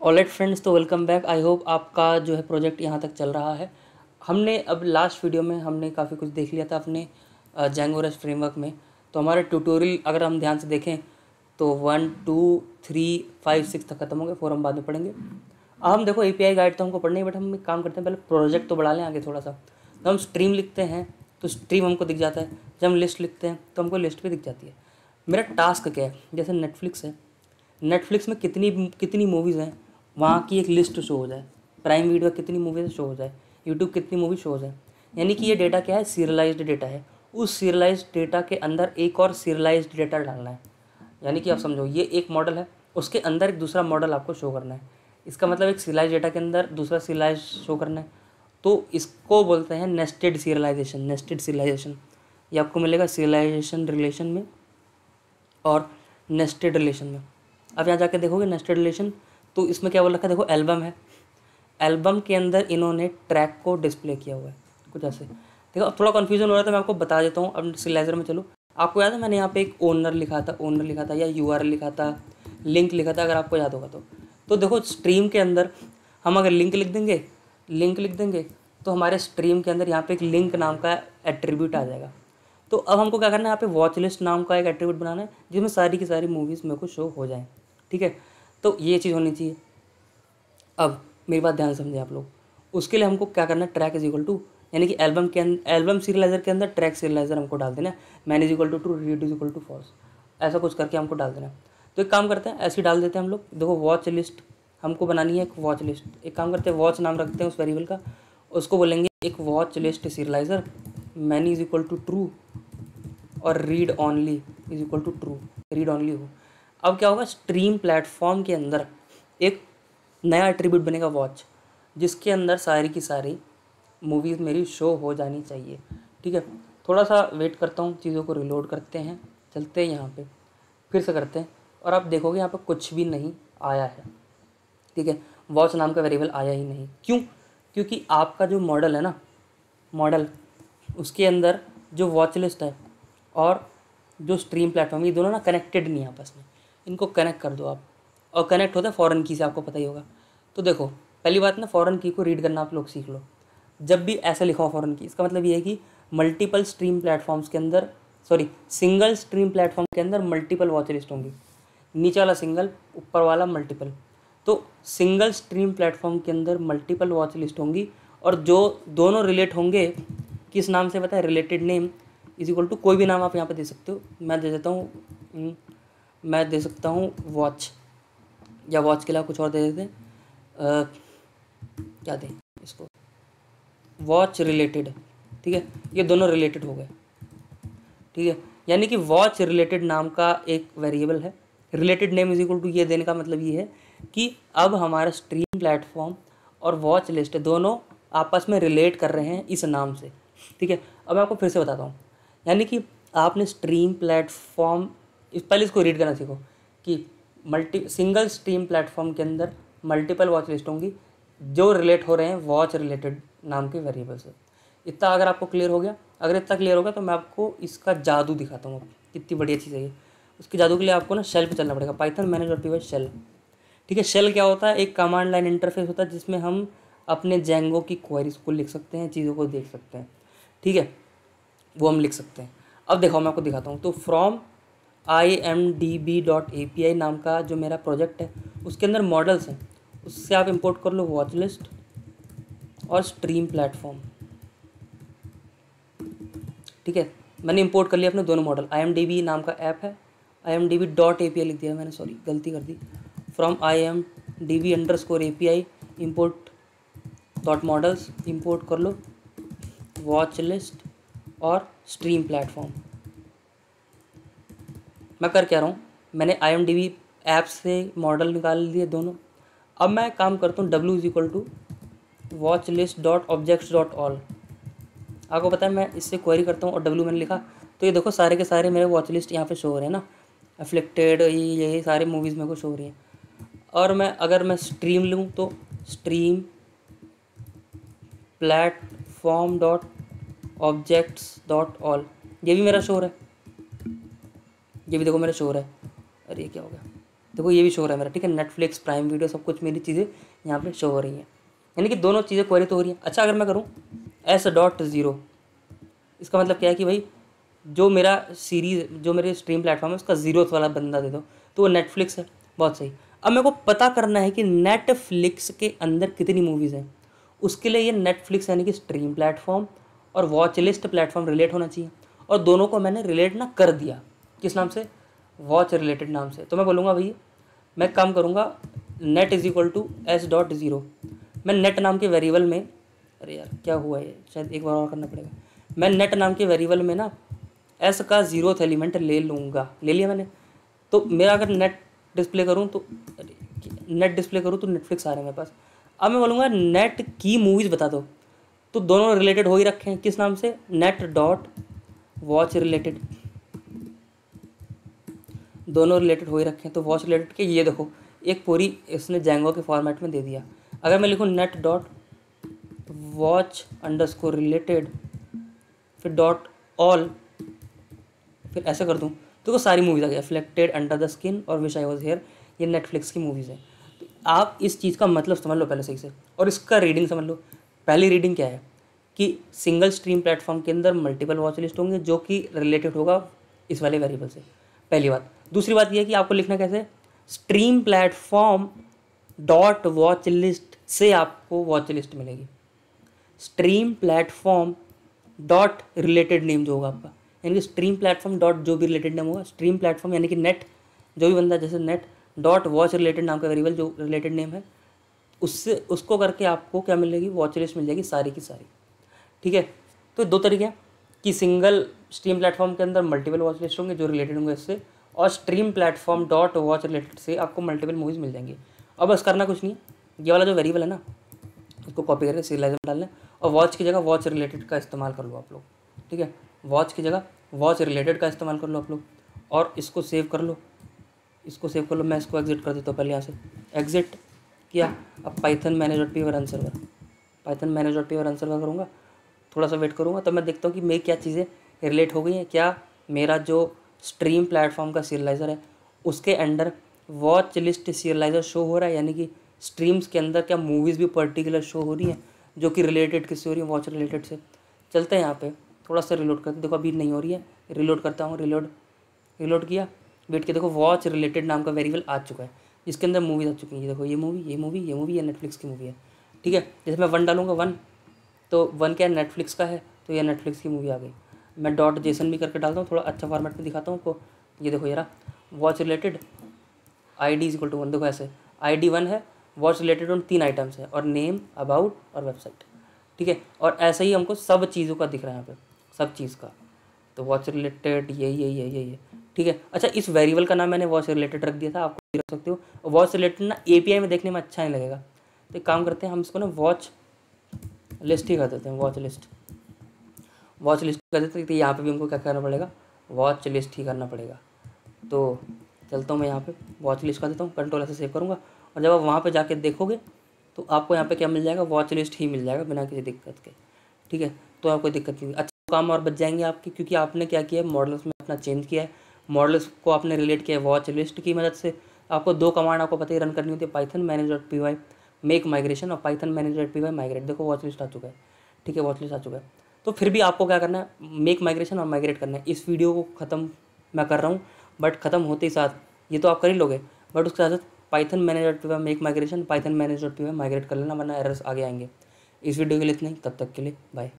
Owlet friends तो welcome back I hope आपका जो है प्रोजेक्ट यहाँ तक चल रहा है. हमने अब लास्ट वीडियो में हमने काफ़ी कुछ देख लिया था अपने जैंगोरस फ्रेमवर्क में. तो हमारे ट्यूटोरियल अगर हम ध्यान से देखें तो one two three five six तक खत्म हो गए. फोर हम बाद में पढ़ेंगे. अब हम देखो ए पी आई गाइड तो हमको पढ़ने बट हम एक काम करते हैं, पहले प्रोजेक्ट तो बढ़ा लें आगे थोड़ा सा. तो हम स्ट्रीम लिखते हैं तो स्ट्रीम हमको दिख जाता है. जब हम लिस्ट लिखते हैं तो हमको लिस्ट भी दिख जाती है. मेरा टास्क क्या है? जैसे नेटफ्लिक्स है. नेटफ्लिक्स में कितनी कितनी मूवीज़ हैं? वहाँ की एक लिस्ट शो हो। जाए प्राइम वीडियो कितनी मूवीज़ शो हो जाए यूट्यूब कितनी मूवी शो हो। जाए यानी कि ये डेटा क्या है? सीरियलाइज्ड डेटा है। उस सीरियलाइज्ड डेटा के अंदर एक और सीरियलाइज्ड डेटा डालना है। यानी कि आप समझो, ये एक मॉडल है, उसके अंदर एक दूसरा मॉडल आपको शो करना है। इसका मतलब एक सीरियलाइज डेटा के अंदर दूसरा सीरियलाइज शो करना है। तो इसको बोलते हैं नेस्टेड सीरियलाइजेशन नेस्टेड सीरियलाइजेशन ये आपको मिलेगा सीरियलाइजेशन रिलेशन में और नेस्टेड रिलेशन में। अब यहाँ जाके देखोगे नेस्टेड रिलेशन तो इसमें क्या बोल रखा है देखो एल्बम है। एल्बम के अंदर इन्होंने ट्रैक को डिस्प्ले किया हुआ है, कुछ ऐसे। देखो, अब थोड़ा कन्फ्यूज़न हो रहा था मैं आपको बता देता हूँ। अब सिलेजर में चलो। आपको याद है, मैंने यहाँ पे एक ओनर लिखा था ओनर लिखा था या यू लिखा था लिंक लिखा था, अगर आपको याद होगा तो। तो देखो स्ट्रीम के अंदर हम अगर लिंक लिख देंगे लिंक लिख देंगे तो हमारे स्ट्रीम के अंदर यहाँ पे एक लिंक नाम का एट्रीब्यूट आ जाएगा। तो अब हमको क्या करना है, यहाँ पे वॉच लिस्ट नाम का एक एट्रीब्यूट बनाना है, जिसमें सारी की सारी मूवीज़ मेरे को शो हो जाए। ठीक है? तो ये चीज़ होनी चाहिए। अब मेरी बात ध्यान समझें आप लोग। उसके लिए हमको क्या करना है? ट्रैक इज़ इक्वल टू यानी कि एल्बम के अंदर एल्बम सीरियलाइजर के अंदर ट्रैक सीरियलाइजर हमको डाल देना है। Many is equal to true read is equal to false ऐसा कुछ करके हमको डाल देना है। तो एक काम करते हैं, ऐसे ही डाल देते हैं हम लोग। देखो वॉच लिस्ट हमको बनानी है एक वॉच लिस्ट एक काम करते हैं वॉच नाम रखते हैं उस वेरिएबल का। उसको बोलेंगे एक watch list serializer many is equal to true और read only is equal to true read only हो। अब क्या होगा? स्ट्रीम प्लेटफॉर्म के अंदर एक नया एट्रीब्यूट बनेगा वॉच जिसके अंदर सारी की सारी मूवीज़ मेरी शो हो जानी चाहिए। ठीक है? थोड़ा सा वेट करता हूँ, चीज़ों को रिलोड करते हैं, चलते हैं यहाँ पे, फिर से करते हैं। और आप देखोगे यहाँ पे कुछ भी नहीं आया है। ठीक है? वॉच नाम का वेरिएबल आया ही नहीं। क्यों? क्योंकि आपका जो मॉडल है ना मॉडल उसके अंदर जो वॉच लिस्ट है और जो स्ट्रीम प्लेटफॉर्म ये दोनों ना कनेक्टेड नहीं है आपस में। इनको कनेक्ट कर दो आप। और कनेक्ट होता है फ़ॉरन की से आपको पता ही होगा। तो देखो पहली बात ना फ़ॉरन की को रीड करना आप लोग सीख लो। जब भी ऐसा लिखा हो फ़ॉरन की इसका मतलब ये है कि मल्टीपल स्ट्रीम प्लेटफॉर्म्स के अंदर सॉरी सिंगल स्ट्रीम प्लेटफॉर्म के अंदर मल्टीपल वॉच लिस्ट होंगी। नीचे वाला सिंगल ऊपर वाला मल्टीपल तो सिंगल स्ट्रीम प्लेटफॉर्म के अंदर मल्टीपल वॉच लिस्ट होंगी। और जो दोनों रिलेट होंगे किस नाम से है related name is equal to कोई भी नाम आप यहाँ पर दे सकते हो। मैं दे देता हूँ हम्म, मैं दे सकता हूँ वॉच या वॉच के अलावा कुछ और दे देते हैं। क्या दें इसको? वॉच रिलेटेड ठीक है? ये दोनों रिलेटेड हो गए। ठीक है? यानी कि वॉच रिलेटेड नाम का एक वेरिएबल है। Related name is equal to ये देने का मतलब ये है कि अब हमारा स्ट्रीम प्लेटफॉर्म और वॉच लिस्ट दोनों आपस में रिलेट कर रहे हैं इस नाम से। ठीक है? अब मैं आपको फिर से बताता हूँ। यानी कि आपने स्ट्रीम प्लेटफॉर्म इस पहले इसको रीड करना सीखो कि मल्टी सिंगल स्ट्रीम प्लेटफॉर्म के अंदर मल्टीपल वॉच लिस्ट होंगी, जो रिलेट हो रहे हैं वॉच रिलेटेड नाम के वेरिएबल से इतना अगर आपको क्लियर हो गया, अगर इतना क्लियर हो गया तो मैं आपको इसका जादू दिखाता हूँ। कितनी बढ़िया चीज़ है ये। उसके जादू के लिए आपको ना शेल पे चलना पड़ेगा। Python manage dot py shell ठीक है शेल क्या होता है? एक कमांड लाइन इंटरफेस होता है, जिसमें हम अपने जेंगो की क्वेरीज को लिख सकते हैं, चीज़ों को देख सकते हैं। ठीक है, वो हम लिख सकते हैं। अब देखो, मैं आपको दिखाता हूँ। तो from I M D B dot A P I नाम का जो मेरा प्रोजेक्ट है, उसके अंदर मॉडल्स हैं। उससे आप इंपोर्ट कर लो वॉच लिस्ट और स्ट्रीम प्लेटफॉर्म ठीक है? मैंने इंपोर्ट कर लिया अपने दोनों model I M D B नाम का ऐप है। I M D B dot A P I लिख दिया मैंने सॉरी गलती कर दी। From I M D B underscore A P I import dot models import कर लो वॉच लिस्ट और स्ट्रीम प्लेटफॉर्म मैं कर क्या रहा हूँ? मैंने I M D B app से मॉडल निकाल लिए दोनों। अब मैं काम करता हूँ W is equal to watch list dot objects dot all आपको पता है, मैं इससे क्वेरी करता हूँ और डब्ल्यू मैंने लिखा। तो ये देखो, सारे के सारे मेरे वॉच लिस्ट यहाँ पे शो हो रहे हैं ना? अफ्लिक्टेड ये ये सारे मूवीज़ मेरे को शो हो रही हैं। और मैं, अगर मैं स्ट्रीम लूँ तो stream platform dot objects dot all ये भी मेरा शोर है। ये भी देखो मेरा शोर है। अरे क्या हो गया? देखो ये भी शोर है मेरा, ठीक है? नेटफ्लिक्स प्राइम वीडियो सब कुछ मेरी चीज़ें यहाँ पे शो हो रही हैं। यानी कि दोनों चीज़ें क्वेरी तो हो रही हैं। अच्छा अगर मैं करूँ एस डॉट ज़ीरो इसका मतलब क्या है कि भाई, जो मेरा सीरीज़ जो मेरे स्ट्रीम प्लेटफॉर्म है, उसका ज़ीरो वाला बंदा दे दो। तो वो नेटफ्लिक्स है, बहुत सही। अब मेरे को पता करना है कि नेटफ्लिक्स के अंदर कितनी मूवीज़ हैं। उसके लिए ये नेटफ्लिक्स यानी कि स्ट्रीम प्लेटफॉर्म और वॉच लिस्ट प्लेटफॉर्म रिलेट होना चाहिए। और दोनों को मैंने रिलेट ना कर दिया। किस नाम से? वॉच रिलेटेड नाम से। तो मैं बोलूँगा भैया, मैं काम करूँगा net is equal to S dot zero मैं नेट नाम के वेरिएबल में, अरे यार, क्या हुआ है शायद एक बार और करना पड़ेगा। मैं नेट नाम के वेरिएबल में ना एस का ज़ीरो एलिमेंट ले लूँगा। ले लिया मैंने। तो मेरा अगर नेट डिस्प्ले करूँ तो नेट डिस्प्ले करूँ तो नेटफ्लिक्स आ रहे हैं मेरे पास। अब मैं बोलूँगा नेट की मूवीज़ बता दो। तो दोनों रिलेटेड हो ही रखे हैं। किस नाम से? नेट डॉट वॉच रिलेटेड दोनों रिलेटेड हो ही रखे हैं तो वॉच रिलेटेड के ये देखो, एक पूरी इसने जैंगो के फॉर्मेट में दे दिया। अगर मैं लिखूँ net dot watch underscore related फिर डॉट ऑल फिर ऐसा कर दूँ तो वो सारी मूवीज़ आ गई फ्लेक्टेड अंडर द स्किन और विश आई वॉज़ हेयर ये नेटफ्लिक्स की मूवीज़ हैं। तो आप इस चीज़ का मतलब समझ लो पहले सही से, और इसका रीडिंग समझ लो। पहली रीडिंग क्या है? कि सिंगल स्ट्रीम प्लेटफॉर्म के अंदर मल्टीपल वॉच लिस्ट होंगे, जो कि रिलेटेड होगा इस वाले वेरिएबल से। पहली बात। दूसरी बात यह कि आपको लिखना कैसे stream platform dot watch list से आपको वॉच लिस्ट मिलेगी। Stream platform dot related name जो होगा आपका। यानी कि स्ट्रीम प्लेटफॉर्म डॉट जो भी रिलेटेड नेम होगा स्ट्रीम प्लेटफॉर्म यानी कि नेट जो भी बंदा जैसे नेट डॉट वॉच रिलेटेड नाम का वेरिएबल जो रिलेटेड नेम है, उससे, उसको करके आपको क्या मिलेगी वॉच लिस्ट मिल जाएगी सारी की सारी। ठीक है? तो दो तरीके हैं कि सिंगल स्ट्रीम प्लेटफॉर्म के अंदर मल्टीपल वॉच लिस्ट होंगे, जो रिलेटेड होंगे इससे और stream platform dot watch related से आपको मल्टीपल मूवीज़ मिल जाएँगी। और बस करना कुछ नहीं, ये वाला जो वेरिएबल है ना उसको कॉपी करके सीरियलाइजर में डाल लें और वॉच की जगह वॉच रिलेटेड का इस्तेमाल कर लो आप लोग, ठीक है? वॉच की जगह वॉच रिलेटेड का इस्तेमाल कर लो आप लोग और इसको सेव कर लो। इसको सेव कर लो, मैं इसको एग्जिट कर देता हूँ पहले यहाँ से। एग्जिट किया, अब Python manage dot py run server Python manage dot py run server करूँगा, थोड़ा सा वेट करूँगा तो मैं देखता हूँ कि मेरी क्या चीज़ें रिलेट हो गई हैं, क्या मेरा जो स्ट्रीम प्लेटफॉर्म का सीरियलाइज़र है। उसके under watch list serializer show हो रहा है, यानी कि स्ट्रीम्स के अंदर क्या मूवीज़ भी पर्टिकुलर शो हो रही हैं, जो कि रिलेटेड किससे हो रही है वॉच रिलेटेड से। चलते हैं यहाँ पे, थोड़ा सा रिलोड करते देखो, अभी नहीं हो रही है। रिलोड करता हूँ रिलोड रिलोड किया। वेट के देखो वॉच रिलेटेड नाम का वेरिएबल आ चुका है, जिसके अंदर मूवीज़ आ चुकी हैं। देखो, ये मूवी ये मूवी ये मूवी ये नेटफ्लिक्स की मूवी है। ठीक है, जैसे मैं वन डालूँगा वन तो वन क्या नेटफ्लिक्स का है तो ये नेटफ्लिक्स की मूवी आ गई। मैं डॉट जेसन भी करके डालता हूँ, थोड़ा अच्छा फॉर्मेट में दिखाता हूँ आपको। ये देखो यार watch related I D is equal to one देखो ऐसे। आई डी वन है वॉच रिलेटेड उन तीन आइटम्स है, और नेम अबाउट और वेबसाइट ठीक है? और ऐसे ही हमको सब चीज़ों का दिख रहा है यहाँ पे, सब चीज़ का। तो वॉच रिलेटेड ये ये ये ये ये। ठीक है? अच्छा इस वेरिएबल का नाम मैंने वॉच रिलेटेड रख दिया था, आप रख सकते हो। वॉच रिलेटेड ना एपीआई में देखने में अच्छा नहीं लगेगा। तो काम करते हैं, हम इसको ना वॉच लिस्ट ही कर देते हैं वॉच लिस्ट वॉच लिस्ट कर देते हैं यहाँ पे भी हमको क्या करना पड़ेगा? वॉच लिस्ट ही करना पड़ेगा। तो चलता हूँ मैं यहाँ पे, वॉच लिस्ट कर देता हूँ कंट्रोल ऐसे सेव करूँगा। और जब आप वहाँ पे जाके देखोगे तो आपको यहाँ पे क्या मिल जाएगा? वॉच लिस्ट ही मिल जाएगा बिना किसी दिक्कत के। ठीक है? तो आपको कोई दिक्कत नहीं। अच्छा काम और बच जाएँगे आपके, क्योंकि आपने क्या किया है? मॉडल्स में अपना चेंज किया है। मॉडल्स को आपने रिलेट किया है वॉच लिस्ट की मदद से। आपको दो कमांड आपको पता ही रन करनी होती है Python manage dot P Y make migration और Python manage dot P Y migrate देखो, वॉच लिस्ट आ चुका है। ठीक है, वॉच लिस्ट आ चुका है। तो फिर भी आपको क्या करना है? मेक माइग्रेशन और माइग्रेट करना है। इस वीडियो को ख़त्म मैं कर रहा हूँ बट ख़त्म होते ही साथ, ये तो आप कर ही लोगे। बट उसके साथ साथ पाइथन मैनेजर पे make migration Python manager P migrate कर लेना, वरना एरर्स आगे आएँगे। इस वीडियो के लिए इतना ही, तब तक के लिए बाय